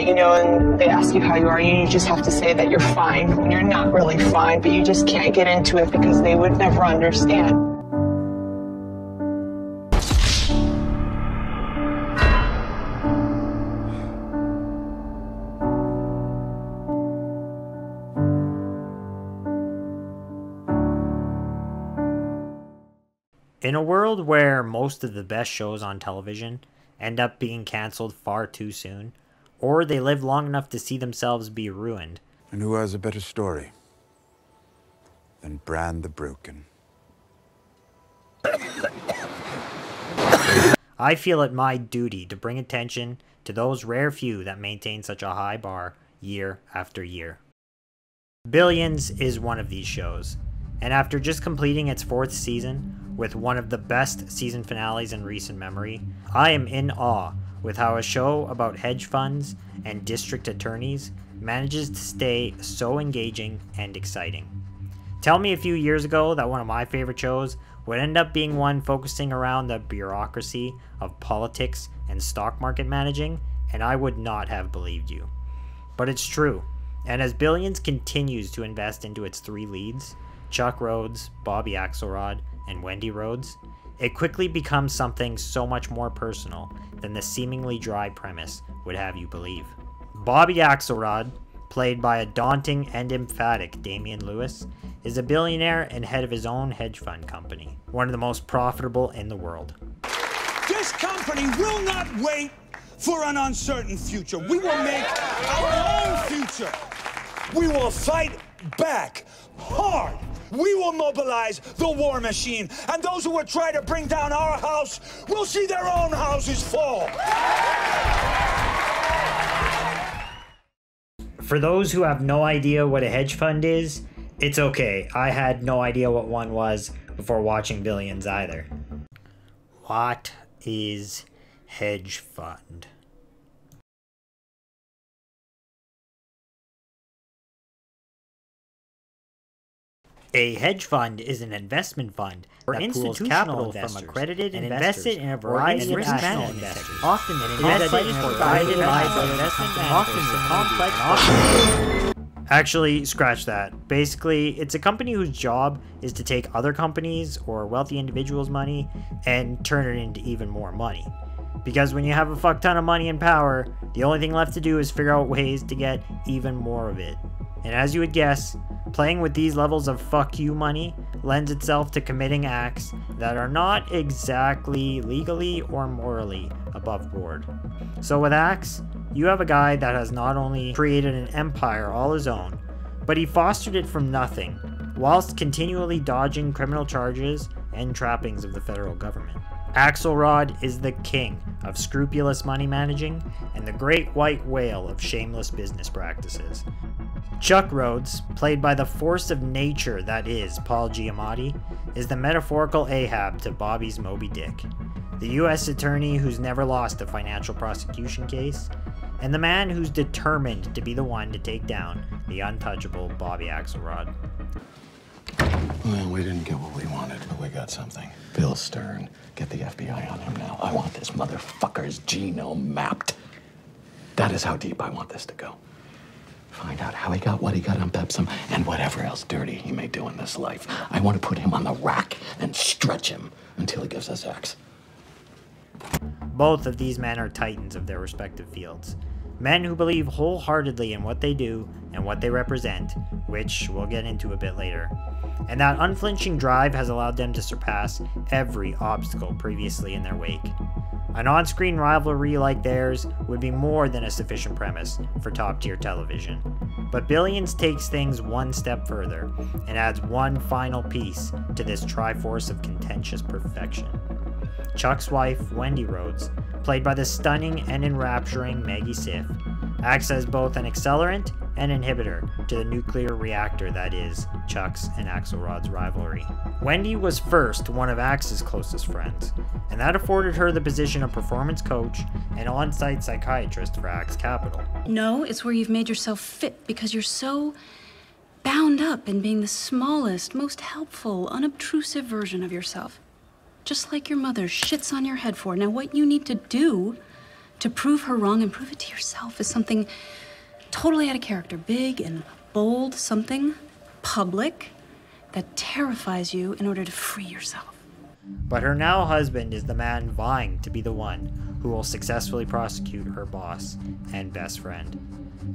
you know and they ask you how you are, you just have to say that you're fine when you're not really fine, but you just can't get into it because they would never understand. In a world where most of the best shows on television end up being cancelled far too soon, or they live long enough to see themselves be ruined. And who has a better story than Bran the Broken? I feel it my duty to bring attention to those rare few that maintain such a high bar year after year. Billions is one of these shows, and after just completing its fourth season with one of the best season finales in recent memory, I am in awe with how a show about hedge funds and district attorneys manages to stay so engaging and exciting. Tell me a few years ago that one of my favorite shows would end up being one focusing around the bureaucracy of politics and stock market managing, and I would not have believed you. But it's true, and as Billions continues to invest into its three leads, Chuck Rhoades, Bobby Axelrod, and Wendy Rhoades, it quickly becomes something so much more personal than the seemingly dry premise would have you believe. Bobby Axelrod, played by a daunting and emphatic Damian Lewis, is a billionaire and head of his own hedge fund company, one of the most profitable in the world. This company will not wait for an uncertain future. We will make our own future. We will fight back hard we will mobilize the war machine, and those who would try to bring down our house will see their own houses fall. For those who have no idea what a hedge fund is, it's okay. I had no idea what one was before watching Billions either. What is hedge fund? A hedge fund is an investment fund or institutional capital from accredited and invests it in a variety of international investors, often invested in for guided investment often complex. Actually, scratch that. Basically, it's a company whose job is to take other companies or wealthy individuals' money and turn it into even more money. Because when you have a fuck ton of money and power, the only thing left to do is figure out ways to get even more of it. And as you would guess, playing with these levels of fuck you money lends itself to committing acts that are not exactly legally or morally above board. So with Axe, you have a guy that has not only created an empire all his own, but he fostered it from nothing, whilst continually dodging criminal charges and trappings of the federal government. Axelrod is the king of scrupulous money managing and the great white whale of shameless business practices. Chuck Rhoades, played by the force of nature that is Paul Giamatti, is the metaphorical Ahab to Bobby's Moby Dick, the U.S. attorney who's never lost a financial prosecution case, and the man who's determined to be the one to take down the untouchable Bobby Axelrod. Well, we didn't get what we wanted, but we got something. Bill Stern, get the FBI on him now. I want this motherfucker's genome mapped. That is how deep I want this to go. Find out how he got what he got on Pepsum and whatever else dirty he may do in this life. I want to put him on the rack and stretch him until he gives us Axe. Both of these men are titans of their respective fields. Men who believe wholeheartedly in what they do and what they represent, which we'll get into a bit later. And that unflinching drive has allowed them to surpass every obstacle previously in their wake. An on screen rivalry like theirs would be more than a sufficient premise for top tier television. But Billions takes things one step further and adds one final piece to this triforce of contentious perfection. Chuck's wife, Wendy Rhoades, played by the stunning and enrapturing Maggie Siff, acts as both an accelerant and inhibitor to the nuclear reactor that is Chuck's and Axelrod's rivalry. Wendy was first one of Axe's closest friends, and that afforded her the position of performance coach and on site psychiatrist for Axe Capital. No, it's where you've made yourself fit because you're so bound up in being the smallest, most helpful, unobtrusive version of yourself. Just like your mother shits on your head for. Now, what you need to do To prove her wrong and prove it to yourself is something totally out of character, big and bold, something public that terrifies you in order to free yourself. But her now husband is the man vying to be the one who will successfully prosecute her boss and best friend.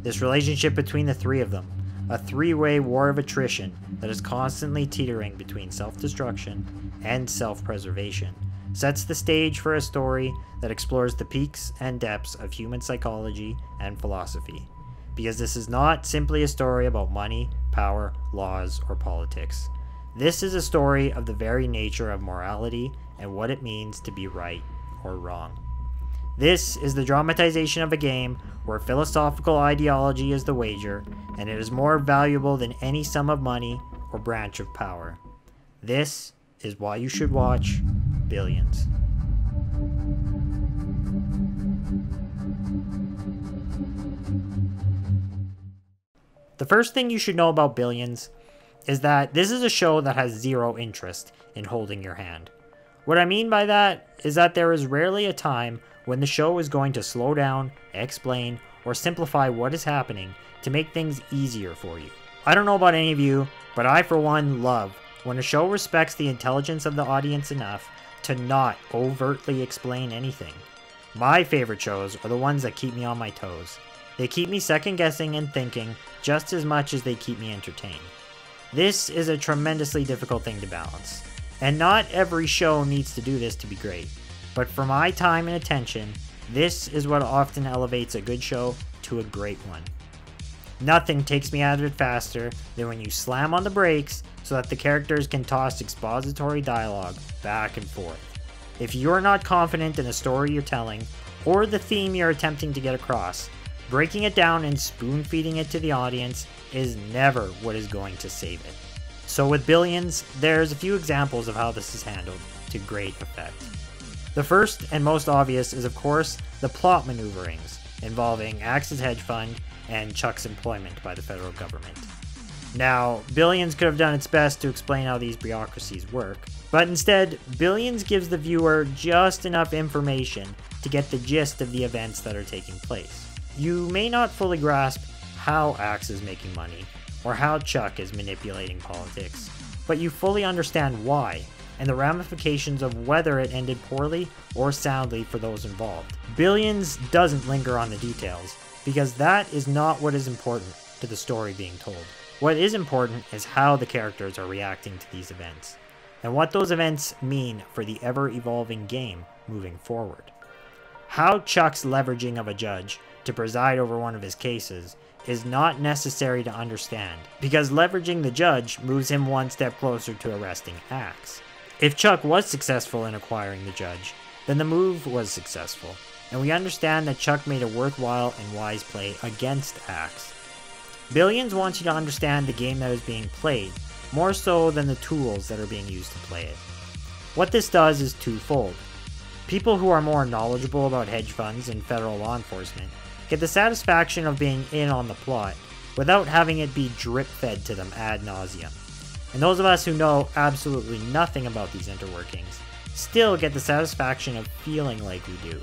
This relationship between the three of them, a three way war of attrition that is constantly teetering between self destruction and self preservation, sets the stage for a story that explores the peaks and depths of human psychology and philosophy. Because this is not simply a story about money, power, laws, or politics. This is a story of the very nature of morality and what it means to be right or wrong. This is the dramatization of a game where philosophical ideology is the wager, and it is more valuable than any sum of money or branch of power. This is why you should watch Billions. The first thing you should know about Billions is that this is a show that has zero interest in holding your hand. What I mean by that is that there is rarely a time when the show is going to slow down, explain, or simplify what is happening to make things easier for you. I don't know about any of you, but I for one love when a show respects the intelligence of the audience enough to not overtly explain anything. My favorite shows are the ones that keep me on my toes. They keep me second guessing and thinking just as much as they keep me entertained. This is a tremendously difficult thing to balance. And not every show needs to do this to be great. But for my time and attention, this is what often elevates a good show to a great one. Nothing takes me out of it faster than when you slam on the brakes so that the characters can toss expository dialogue back and forth. If you're not confident in the story you're telling, or the theme you're attempting to get across, breaking it down and spoon feeding it to the audience is never what is going to save it. So with Billions, there's a few examples of how this is handled to great effect. The first and most obvious is of course the plot maneuverings involving Axe's hedge fund and Chuck's employment by the federal government. Now, Billions could have done its best to explain how these bureaucracies work, but instead, Billions gives the viewer just enough information to get the gist of the events that are taking place. You may not fully grasp how Axe is making money, or how Chuck is manipulating politics, but you fully understand why, and the ramifications of whether it ended poorly or soundly for those involved. Billions doesn't linger on the details, because that is not what is important to the story being told. What is important is how the characters are reacting to these events, and what those events mean for the ever evolving game moving forward. How Chuck's leveraging of a judge to preside over one of his cases is not necessary to understand, because leveraging the judge moves him one step closer to arresting Axe. If Chuck was successful in acquiring the judge, then the move was successful, and we understand that Chuck made a worthwhile and wise play against Axe. Billions wants you to understand the game that is being played, more so than the tools that are being used to play it. What this does is twofold. People who are more knowledgeable about hedge funds and federal law enforcement get the satisfaction of being in on the plot without having it be drip fed to them ad nauseum. And those of us who know absolutely nothing about these interworkings still get the satisfaction of feeling like we do,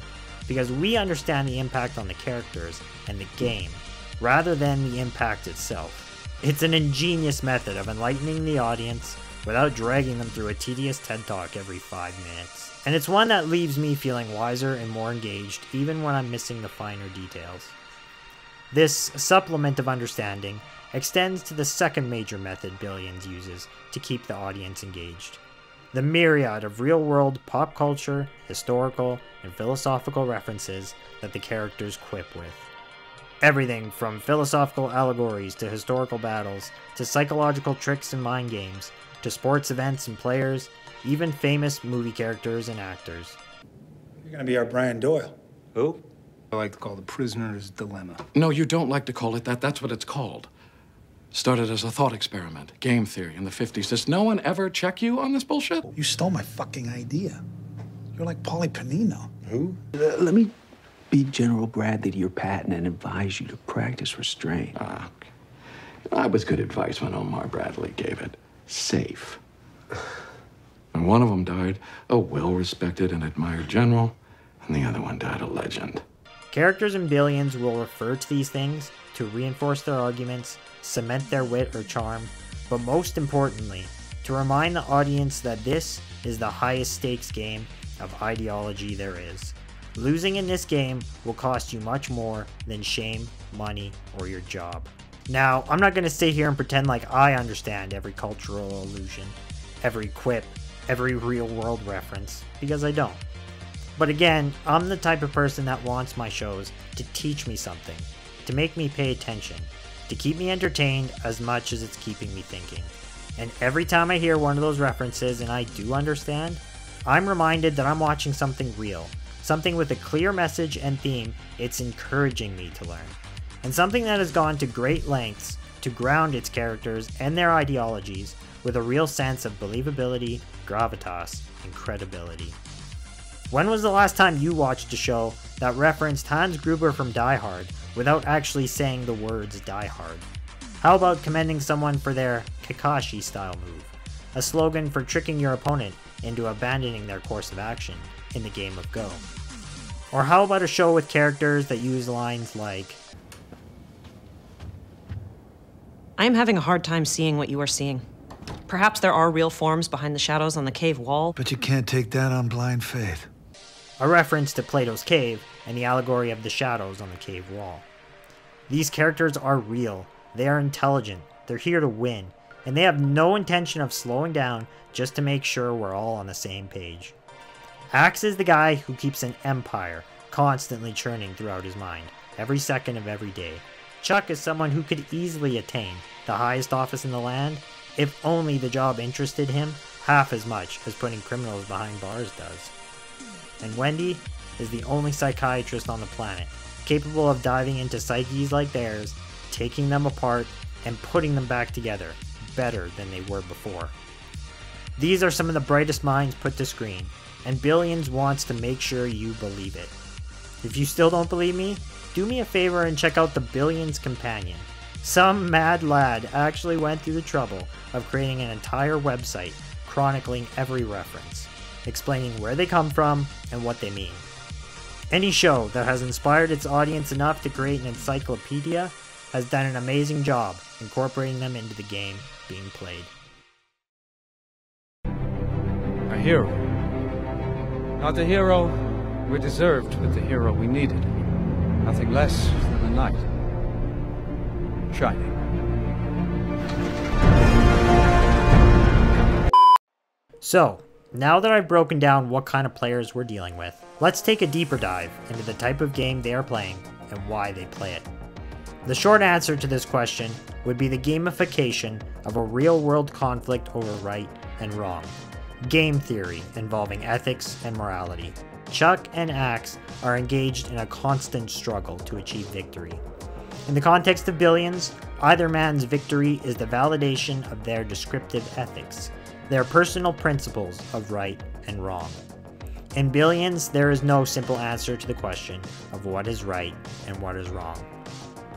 because we understand the impact on the characters and the game, rather than the impact itself. It's an ingenious method of enlightening the audience without dragging them through a tedious TED talk every five minutes. And it's one that leaves me feeling wiser and more engaged even when I'm missing the finer details. This supplement of understanding extends to the second major method Billions uses to keep the audience engaged. The myriad of real world pop culture, historical, and philosophical references that the characters quip with. Everything from philosophical allegories to historical battles, to psychological tricks and mind games, to sports events and players, even famous movie characters and actors. You're gonna be our Brian Doyle. Who? I like to call the prisoner's dilemma. No, you don't like to call it that. That's what it's called. Started as a thought experiment, game theory in the 50s. Does no one ever check you on this bullshit? You stole my fucking idea. You're like Paulie Panino. Who? Uh, let me be General Bradley to your Patton and advise you to practice restraint. Ah, that was good advice when Omar Bradley gave it. Safe. And one of them died a well respected and admired general, and the other one died a legend. Characters in Billions will refer to these things to reinforce their arguments, cement their wit or charm, but most importantly, to remind the audience that this is the highest stakes game of ideology there is. Losing in this game will cost you much more than shame, money, or your job. Now, I'm not going to sit here and pretend like I understand every cultural allusion, every quip, every real world reference, because I don't. But again, I'm the type of person that wants my shows to teach me something, to make me pay attention, to keep me entertained as much as it's keeping me thinking. And every time I hear one of those references and I do understand, I'm reminded that I'm watching something real, something with a clear message and theme it's encouraging me to learn, and something that has gone to great lengths to ground its characters and their ideologies with a real sense of believability, gravitas, and credibility. When was the last time you watched a show that referenced Hans Gruber from Die Hard without actually saying the words Die Hard? How about commending someone for their Kikashi style move, a slogan for tricking your opponent into abandoning their course of action in the game of Go? Or how about a show with characters that use lines like, I am having a hard time seeing what you are seeing. Perhaps there are real forms behind the shadows on the cave wall. But you can't take that on blind faith. A reference to Plato's cave and the allegory of the shadows on the cave wall. These characters are real they are intelligent, they're here to win, and they have no intention of slowing down just to make sure we're all on the same page. Axe is the guy who keeps an empire constantly churning throughout his mind, every second of every day. Chuck is someone who could easily attain the highest office in the land if only the job interested him half as much as putting criminals behind bars does. And Wendy is the only psychiatrist on the planet capable of diving into psyches like theirs taking them apart and putting them back together better than they were before. These are some of the brightest minds put to screen, and Billions wants to make sure you believe it. If you still don't believe me, do me a favor and check out the Billions Companion. Some mad lad actually went through the trouble of creating an entire website chronicling every reference, explaining where they come from and what they mean. Any show that has inspired its audience enough to create an encyclopedia has done an amazing job incorporating them into the game being played. A hero. Not the hero we deserved, but the hero we needed. Nothing less than a knight. Shining. So, now that I've broken down what kind of players we're dealing with, let's take a deeper dive into the type of game they are playing and why they play it. The short answer to this question would be the gamification of a real world conflict over right and wrong. Game theory involving ethics and morality. Chuck and Axe are engaged in a constant struggle to achieve victory. In the context of Billions, either man's victory is the validation of their descriptive ethics, their personal principles of right and wrong. In Billions, there is no simple answer to the question of what is right and what is wrong.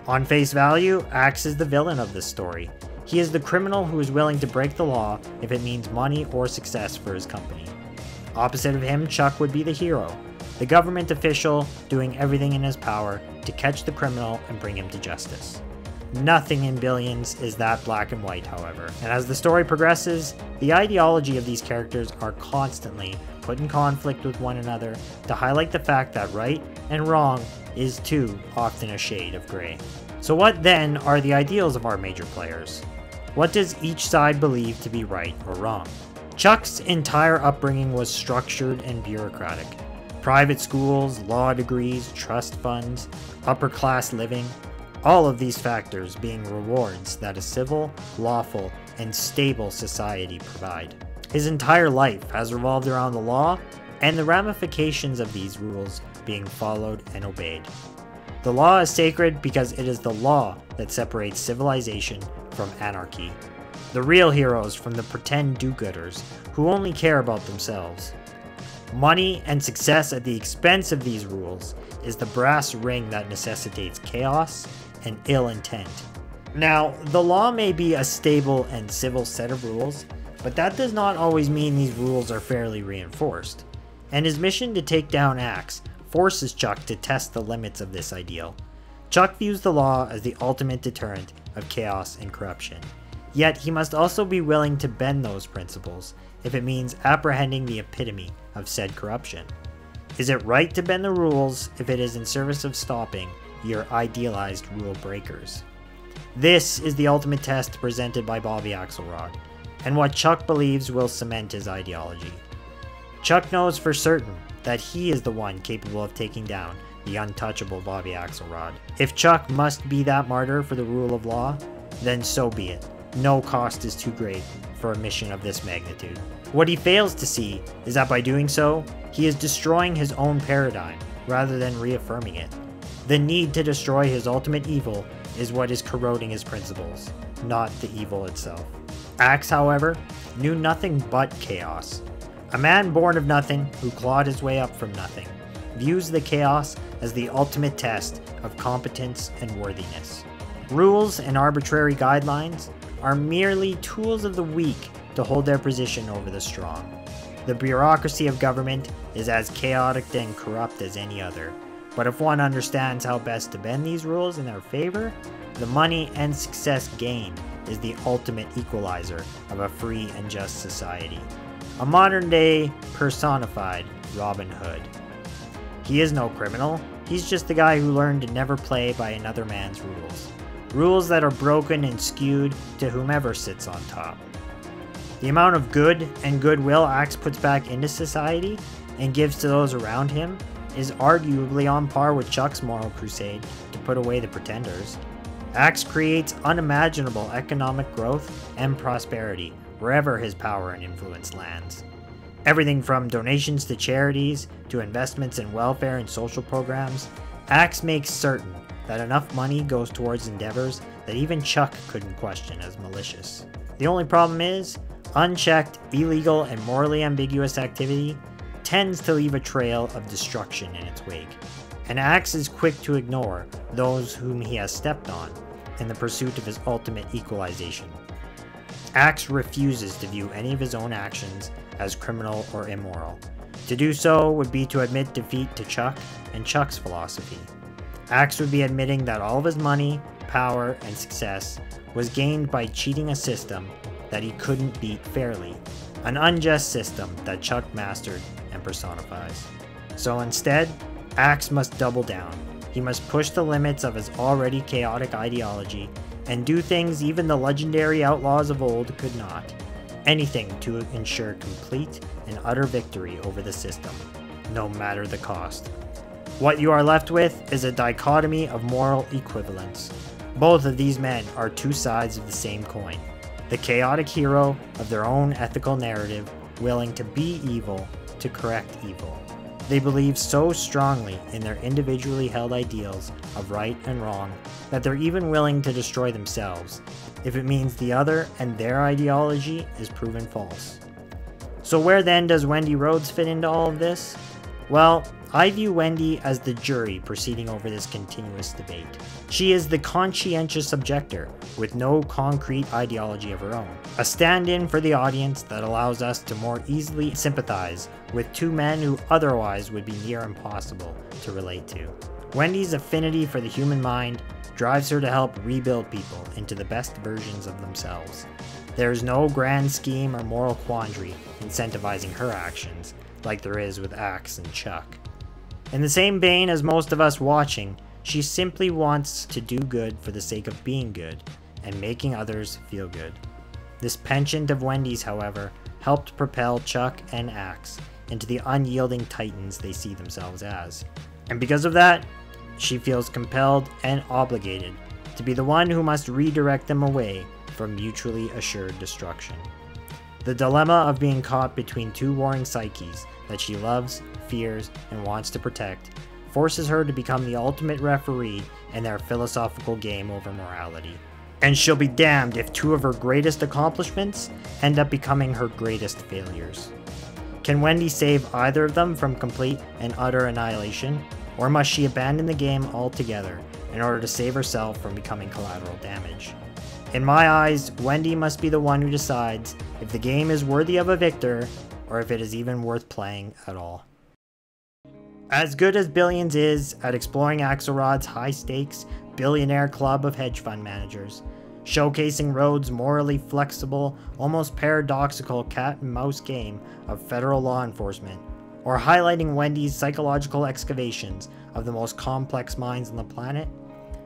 On face value, Axe is the villain of this story. He is the criminal who is willing to break the law if it means money or success for his company. Opposite of him, Chuck would be the hero, the government official doing everything in his power to catch the criminal and bring him to justice. Nothing in Billions is that black and white, however, and as the story progresses, the ideology of these characters are constantly put in conflict with one another to highlight the fact that right and wrong is too often a shade of gray. So what then are the ideals of our major players? What does each side believe to be right or wrong? Chuck's entire upbringing was structured and bureaucratic. Private schools, law degrees, trust funds, upper class living, all of these factors being rewards that a civil, lawful, and stable society provide. His entire life has revolved around the law and the ramifications of these rules being followed and obeyed. The law is sacred because it is the law that separates civilization from anarchy. The real heroes from the pretend do gooders who only care about themselves. Money and success at the expense of these rules is the brass ring that necessitates chaos and ill intent. Now, the law may be a stable and civil set of rules, but that does not always mean these rules are fairly reinforced. And his mission to take down Axe forces Chuck to test the limits of this ideal. Chuck views the law as the ultimate deterrent of chaos and corruption. Yet he must also be willing to bend those principles if it means apprehending the epitome of said corruption. Is it right to bend the rules if it is in service of stopping your idealized rule breakers? This is the ultimate test presented by Bobby Axelrod, and what Chuck believes will cement his ideology. Chuck knows for certain that he is the one capable of taking down the untouchable Bobby Axelrod. If Chuck must be that martyr for the rule of law, then so be it. No cost is too great for a mission of this magnitude. What he fails to see is that by doing so, he is destroying his own paradigm rather than reaffirming it. The need to destroy his ultimate evil is what is corroding his principles, not the evil itself. Axe, however, knew nothing but chaos. A man born of nothing who clawed his way up from nothing views the chaos as the ultimate test of competence and worthiness. Rules and arbitrary guidelines are merely tools of the weak to hold their position over the strong. The bureaucracy of government is as chaotic and corrupt as any other, but if one understands how best to bend these rules in their favor, the money and success gained is the ultimate equalizer of a free and just society. A modern day personified Robin Hood. He is no criminal, he's just the guy who learned to never play by another man's rules. Rules that are broken and skewed to whomever sits on top. The amount of good and goodwill Axe puts back into society and gives to those around him is arguably on par with Chuck's moral crusade to put away the pretenders. Axe creates unimaginable economic growth and prosperity wherever his power and influence lands. Everything from donations to charities to investments in welfare and social programs, Axe makes certain that enough money goes towards endeavors that even Chuck couldn't question as malicious. The only problem is, unchecked, illegal, and morally ambiguous activity tends to leave a trail of destruction in its wake, and Axe is quick to ignore those whom he has stepped on in the pursuit of his ultimate equalization. Axe refuses to view any of his own actions as criminal or immoral. To do so would be to admit defeat to Chuck and Chuck's philosophy. Axe would be admitting that all of his money, power, and success was gained by cheating a system that he couldn't beat fairly, an unjust system that Chuck mastered and personifies. So instead, Axe must double down. He must push the limits of his already chaotic ideology and do things even the legendary outlaws of old could not anything to ensure complete and utter victory over the system, no matter the cost. What you are left with is a dichotomy of moral equivalence. Both of these men are two sides of the same coin. The chaotic hero of their own ethical narrative, willing to be evil to correct evil. They believe so strongly in their individually held ideals of right and wrong that they're even willing to destroy themselves if it means the other and their ideology is proven false. So, where then does Wendy Rhoades fit into all of this? Well, I view Wendy as the jury proceeding over this continuous debate. She is the conscientious objector with no concrete ideology of her own, a stand in for the audience that allows us to more easily sympathize with two men who otherwise would be near impossible to relate to. Wendy's affinity for the human mind drives her to help rebuild people into the best versions of themselves. There is no grand scheme or moral quandary incentivizing her actions, like there is with Axe and Chuck. In the same vein as most of us watching, she simply wants to do good for the sake of being good and making others feel good. This penchant of Wendy's, however, helped propel Chuck and Axe into the unyielding titans they see themselves as. And because of that, she feels compelled and obligated to be the one who must redirect them away from mutually assured destruction. The dilemma of being caught between two warring psyches that she loves, fears, and wants to protect forces her to become the ultimate referee in their philosophical game over morality. And she'll be damned if two of her greatest accomplishments end up becoming her greatest failures. Can Wendy save either of them from complete and utter annihilation? Or must she abandon the game altogether in order to save herself from becoming collateral damage? In my eyes, Wendy must be the one who decides if the game is worthy of a victor or if it is even worth playing at all. As good as Billions is at exploring Axelrod's high stakes billionaire club of hedge fund managers, showcasing Rhoades' morally flexible, almost paradoxical cat and mouse game of federal law enforcement, or highlighting Wendy's psychological excavations of the most complex minds on the planet,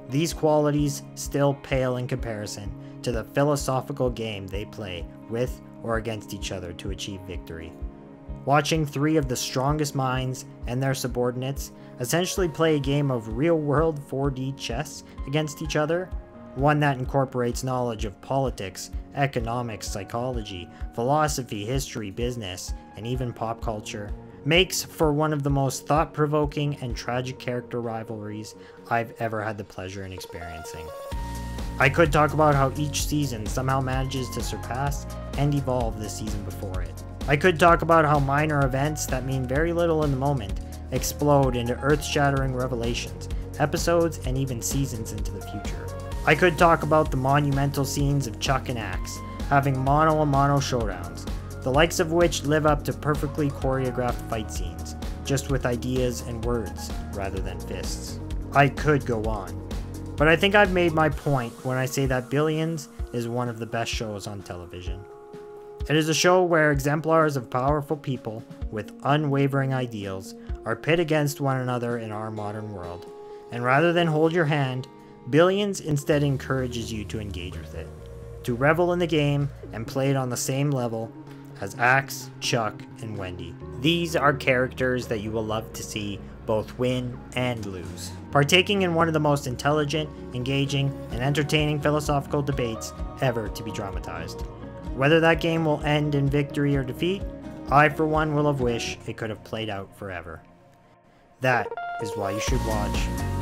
these qualities still pale in comparison to the philosophical game they play with or against each other to achieve victory. Watching three of the strongest minds and their subordinates essentially play a game of real world 4D chess against each other, one that incorporates knowledge of politics, economics, psychology, philosophy, history, business, and even pop culture, makes for one of the most thought provoking and tragic character rivalries I've ever had the pleasure in experiencing. I could talk about how each season somehow manages to surpass and evolve the season before it. I could talk about how minor events that mean very little in the moment explode into earth shattering revelations, episodes, and even seasons into the future. I could talk about the monumental scenes of Chuck and Axe having mono a mono showdowns, the likes of which live up to perfectly choreographed fight scenes, just with ideas and words rather than fists. I could go on, but I think I've made my point when I say that Billions is one of the best shows on television. It is a show where exemplars of powerful people with unwavering ideals are pit against one another in our modern world, and rather than hold your hand, Billions instead encourages you to engage with it, to revel in the game and play it on the same level as Axe, Chuck, and Wendy. These are characters that you will love to see both win and lose. Partaking in one of the most intelligent, engaging, and entertaining philosophical debates ever to be dramatized. Whether that game will end in victory or defeat, I for one will have wished it could have played out forever. That is why you should watch.